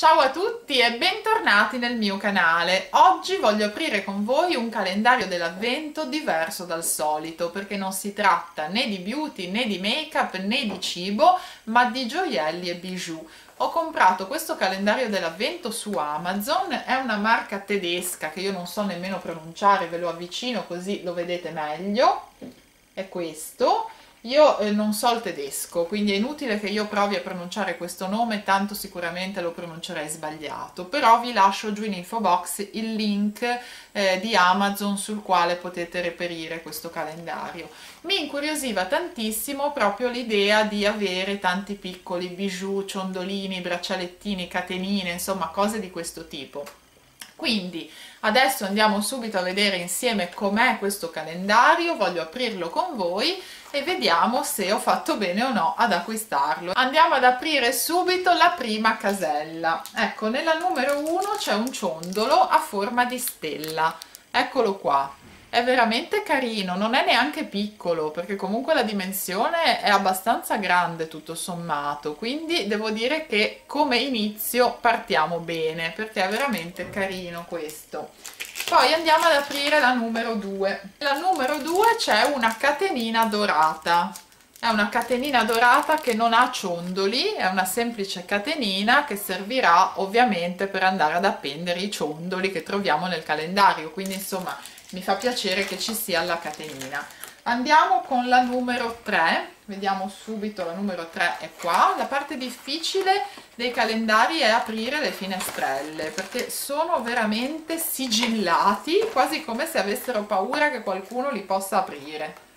Ciao a tutti e bentornati nel mio canale. Oggi voglio aprire con voi un calendario dell'avvento diverso dal solito perché non si tratta né di beauty né di make up né di cibo ma di gioielli e bijou. Ho comprato questo calendario dell'avvento su Amazon, è una marca tedesca che io non so nemmeno pronunciare, ve lo avvicino così lo vedete meglio. È questo io eh, non so il tedesco, quindi è inutile che io provi a pronunciare questo nome, tanto sicuramente lo pronuncerei sbagliato, però vi lascio giù in info box il link eh, di Amazon sul quale potete reperire questo calendario. Mi incuriosiva tantissimo proprio l'idea di avere tanti piccoli bijou, ciondolini, braccialettini, catenine, insomma cose di questo tipo. Quindi adesso andiamo subito a vedere insieme com'è questo calendario, voglio aprirlo con voi e vediamo se ho fatto bene o no ad acquistarlo. Andiamo ad aprire subito la prima casella. Ecco, nella numero 1 c'è un ciondolo a forma di stella. Eccolo qua. È veramente carino, non è neanche piccolo perché comunque la dimensione è abbastanza grande tutto sommato, quindi devo dire che come inizio partiamo bene perché è veramente carino questo. Poi andiamo ad aprire la numero 2. La numero 2 c'è una catenina dorata. È una catenina dorata che non ha ciondoli, è una semplice catenina che servirà ovviamente per andare ad appendere i ciondoli che troviamo nel calendario, quindi insomma mi fa piacere che ci sia la catenina. Andiamo con la numero 3, vediamo subito la numero 3 è qua. La parte difficile dei calendari è aprire le finestrelle perché sono veramente sigillati, quasi come se avessero paura che qualcuno li possa aprire.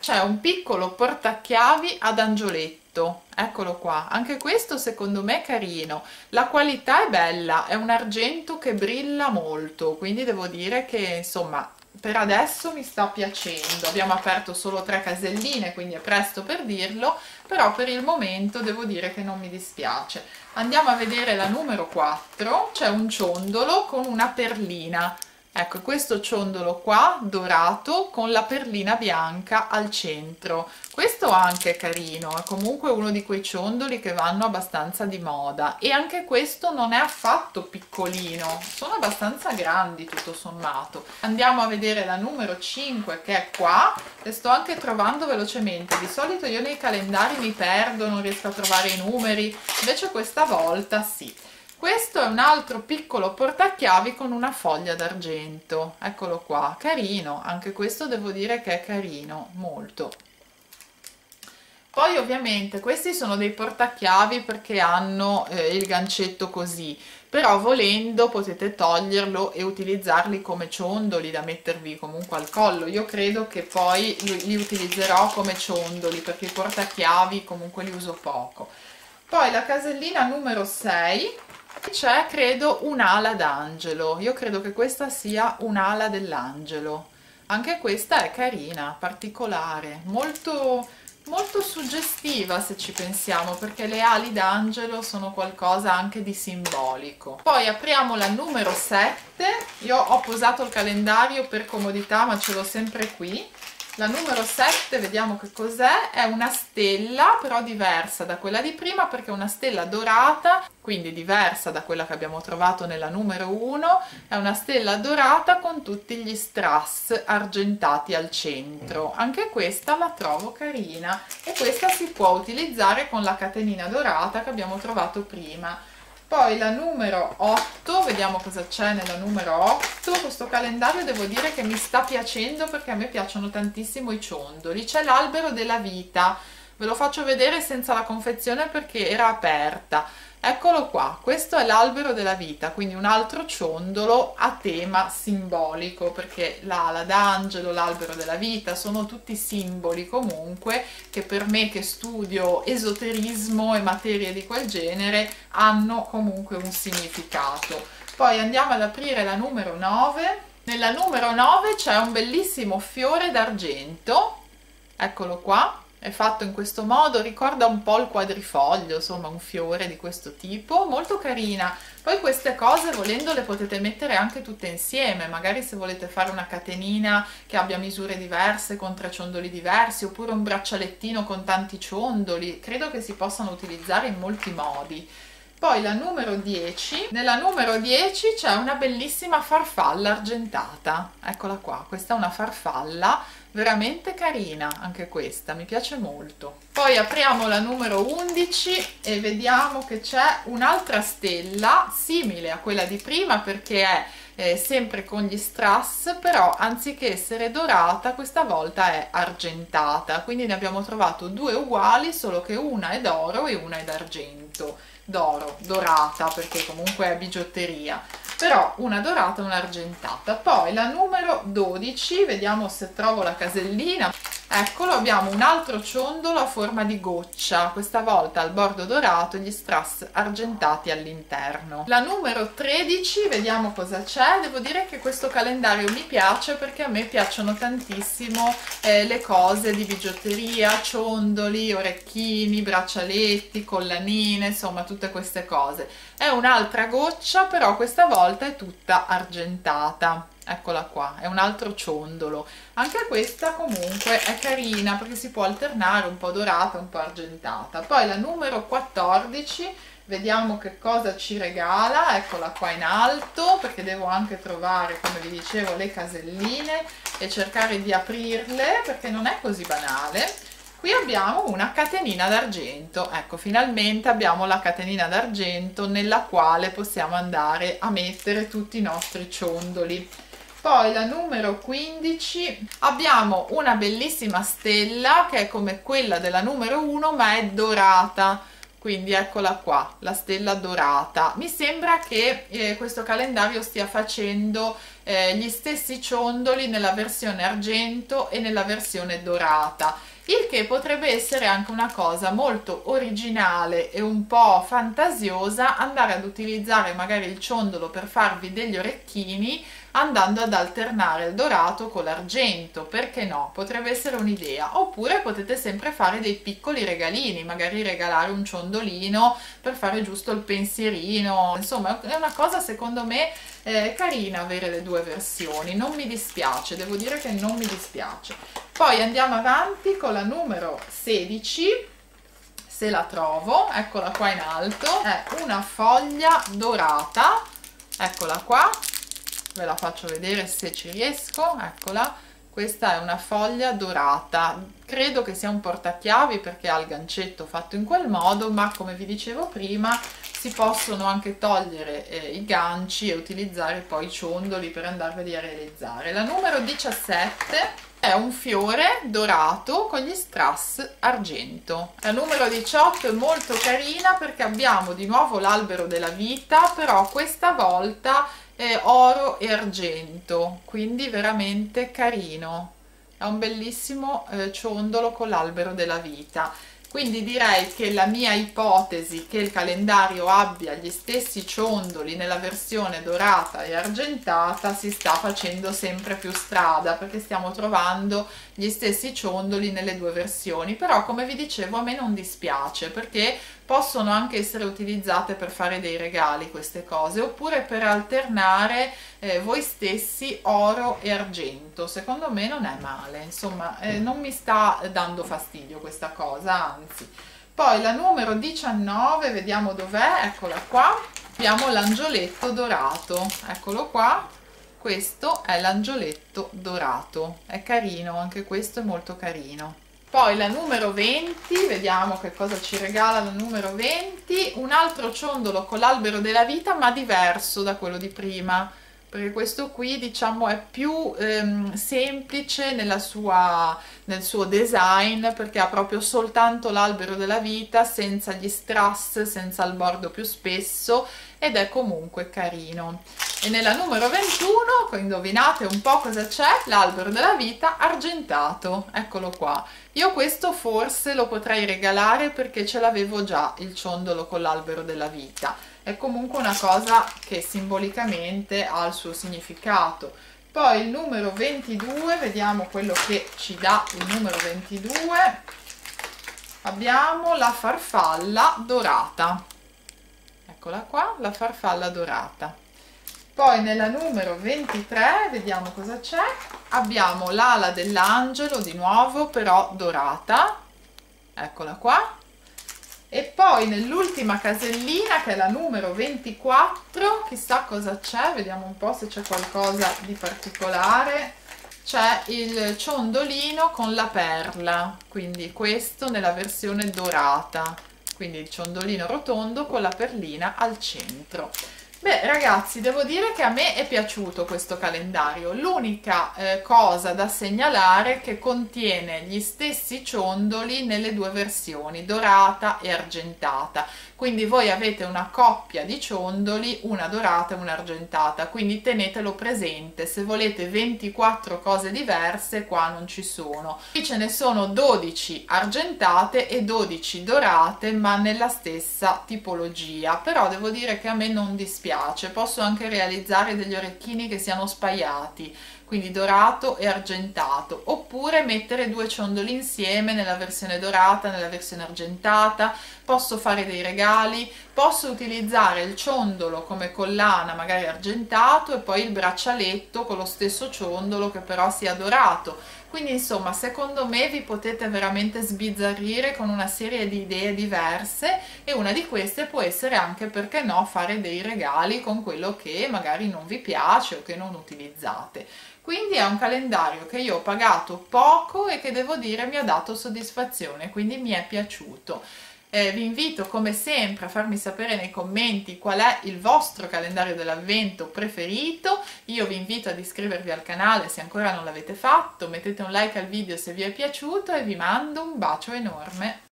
C'è un piccolo portachiavi ad angioletto, eccolo qua, anche questo secondo me è carino. La qualità è bella, è un argento che brilla molto, quindi devo dire che insomma per adesso mi sta piacendo. Abbiamo aperto solo tre caselline quindi è presto per dirlo però per il momento devo dire che non mi dispiace. Andiamo a vedere la numero 4 c'è un ciondolo con una perlina ecco questo ciondolo qua dorato con la perlina bianca al centro. Questo anche è carino è comunque uno di quei ciondoli che vanno abbastanza di moda. E anche questo non è affatto piccolino sono abbastanza grandi tutto sommato. Andiamo a vedere la numero 5 che è qua. Le sto anche trovando velocemente. Di solito io nei calendari mi perdo non riesco a trovare i numeri. Invece questa volta sì questo è un altro piccolo portachiavi con una foglia d'argento. Eccolo qua carino. Anche questo devo dire che è carino molto. Poi ovviamente questi sono dei portachiavi perché hanno eh, il gancetto così. Però volendo potete toglierlo e utilizzarli come ciondoli da mettervi comunque al collo. Io credo che poi li utilizzerò come ciondoli perché i portachiavi comunque li uso poco. Poi la casellina numero 6 c'è credo un'ala d'angelo. Io credo che questa sia un'ala dell'angelo. Anche questa è carina particolare molto molto suggestiva se ci pensiamo perché le ali d'angelo sono qualcosa anche di simbolico. Poi apriamo la numero 7 io ho posato il calendario per comodità ma ce l'ho sempre qui la numero 7 vediamo che cos'è è una stella però diversa da quella di prima perché è una stella dorata quindi diversa da quella che abbiamo trovato nella numero 1 è una stella dorata con tutti gli strass argentati al centro. Anche questa la trovo carina e questa si può utilizzare con la catenina dorata che abbiamo trovato prima poi la numero 8 vediamo cosa c'è nella numero 8 questo calendario devo dire che mi sta piacendo perché a me piacciono tantissimo i ciondoli. C'è l'albero della vita. Ve lo faccio vedere senza la confezione perché era aperta Eccolo qua, questo è l'albero della vita, quindi un altro ciondolo a tema simbolico, perché l'ala d'angelo, l'albero della vita, sono tutti simboli comunque che per me che studio esoterismo e materie di quel genere hanno comunque un significato. Poi andiamo ad aprire la numero 9. Nella numero 9 c'è un bellissimo fiore d'argento, eccolo qua, è fatto in questo modo, ricorda un po' il quadrifoglio, insomma un fiore di questo tipo, molto carina. Poi queste cose volendo le potete mettere anche tutte insieme, magari se volete fare una catenina che abbia misure diverse con tre ciondoli diversi, oppure un braccialettino con tanti ciondoli, credo che si possano utilizzare in molti modi. poi la numero 10 nella numero 10 c'è una bellissima farfalla argentata eccola qua questa è una farfalla veramente carina anche questa mi piace molto. Poi apriamo la numero 11 e vediamo che c'è un'altra stella simile a quella di prima perché è eh, sempre con gli strass però anziché essere dorata questa volta è argentata. Quindi ne abbiamo trovato due uguali solo che una è d'oro e una è d'argento. D'oro, dorata perché comunque è bigiotteria però una dorata e una argentata poi la numero 12 vediamo se trovo la casellina Eccolo, abbiamo un altro ciondolo a forma di goccia, questa volta al bordo dorato e gli strass argentati all'interno. La numero 13, vediamo cosa c'è. Devo dire che questo calendario mi piace perché a me piacciono tantissimo eh, le cose di bigiotteria, ciondoli, orecchini, braccialetti, collanine, insomma tutte queste cose. È un'altra goccia, però questa volta è tutta argentata eccola qua è un altro ciondolo. Anche questa comunque è carina perché si può alternare un po' dorata un po' argentata. Poi la numero 14 vediamo che cosa ci regala. Eccola qua in alto perché devo anche trovare come vi dicevo le caselline e cercare di aprirle perché non è così banale. Qui abbiamo una catenina d'argento. Ecco finalmente abbiamo la catenina d'argento nella quale possiamo andare a mettere tutti i nostri ciondoli poi la numero 15 abbiamo una bellissima stella che è come quella della numero 1 ma è dorata. Quindi eccola qua la stella dorata. Mi sembra che eh, questo calendario stia facendo eh, gli stessi ciondoli nella versione argento e nella versione dorata. Il che potrebbe essere anche una cosa molto originale e un po' fantasiosa andare ad utilizzare magari il ciondolo per farvi degli orecchini andando ad alternare il dorato con l'argento, perché no? Potrebbe essere un'idea. Oppure potete sempre fare dei piccoli regalini, magari regalare un ciondolino per fare giusto il pensierino, insomma è una cosa secondo me eh, carina avere le due versioni, non mi dispiace, devo dire che non mi dispiace. Poi andiamo avanti con la numero 16 se la trovo, eccola qua in alto, è una foglia dorata, eccola qua, ve la faccio vedere se ci riesco. Eccola. Questa è una foglia dorata. Credo che sia un portachiavi perché ha il gancetto fatto in quel modo ma come vi dicevo prima si possono anche togliere eh, i ganci e utilizzare poi i ciondoli per andarveli a realizzare. La numero 17 è un fiore dorato con gli strass argento. La numero 18 è molto carina perché abbiamo di nuovo l'albero della vita, però questa volta è oro e argento quindi veramente carino. È un bellissimo eh, ciondolo con l'albero della vita quindi direi che la mia ipotesi che il calendario abbia gli stessi ciondoli nella versione dorata e argentata si sta facendo sempre più strada perché stiamo trovando gli stessi ciondoli nelle due versioni. Però come vi dicevo a me non dispiace perché possono anche essere utilizzate per fare dei regali queste cose oppure per alternare eh, voi stessi oro e argento. Secondo me non è male insomma eh, non mi sta dando fastidio questa cosa anzi. Poi la numero 19 vediamo dov'è eccola qua. Abbiamo l'angioletto dorato. Eccolo qua. Questo è l'angioletto dorato. È carino anche questo è molto carino. Poi la numero 20 vediamo che cosa ci regala la numero 20 un altro ciondolo con l'albero della vita ma diverso da quello di prima perché questo qui diciamo è più ehm, semplice sua, nel suo design perché ha proprio soltanto l'albero della vita senza gli strass, senza il bordo più spesso ed è comunque carino. E nella numero 21 indovinate un po' cosa c'è? L'albero della vita argentato. Eccolo qua. Io questo forse lo potrei regalare perché ce l'avevo già il ciondolo con l'albero della vita è comunque una cosa che simbolicamente ha il suo significato. Poi il numero 22 vediamo quello che ci dà il numero 22 abbiamo la farfalla dorata. Eccola qua la farfalla dorata. Poi nella numero 23 vediamo cosa c'è. Abbiamo l'ala dell'angelo di nuovo però dorata. Eccola qua poi nell'ultima casellina che è la numero 24 chissà cosa c'è vediamo un po' se c'è qualcosa di particolare. C'è il ciondolino con la perla quindi questo nella versione dorata. Quindi il ciondolino rotondo con la perlina al centro Beh ragazzi devo dire che a me è piaciuto questo calendario, l'unica eh, cosa da segnalare è che contiene gli stessi ciondoli nelle due versioni, dorata e argentata, quindi voi avete una coppia di ciondoli, una dorata e una argentata, quindi tenetelo presente, se volete 24 cose diverse qua non ci sono. Qui ce ne sono 12 argentate e 12 dorate ma nella stessa tipologia, però devo dire che a me non dispiace, posso anche realizzare degli orecchini che siano spaiati, quindi dorato e argentato, oppure mettere due ciondoli insieme nella versione dorata, nella versione argentata, posso fare dei regali, posso utilizzare il ciondolo come collana magari argentato e poi il braccialetto con lo stesso ciondolo che però sia dorato, quindi insomma secondo me vi potete veramente sbizzarrire con una serie di idee diverse e una di queste può essere anche perché no fare dei regali con quello che magari non vi piace o che non utilizzate quindi è un calendario che io ho pagato poco e che devo dire mi ha dato soddisfazione quindi mi è piaciuto. Eh, vi invito come sempre a farmi sapere nei commenti qual è il vostro calendario dell'avvento preferito. Io vi invito ad iscrivervi al canale se ancora non l'avete fatto mettete un like al video se vi è piaciuto e vi mando un bacio enorme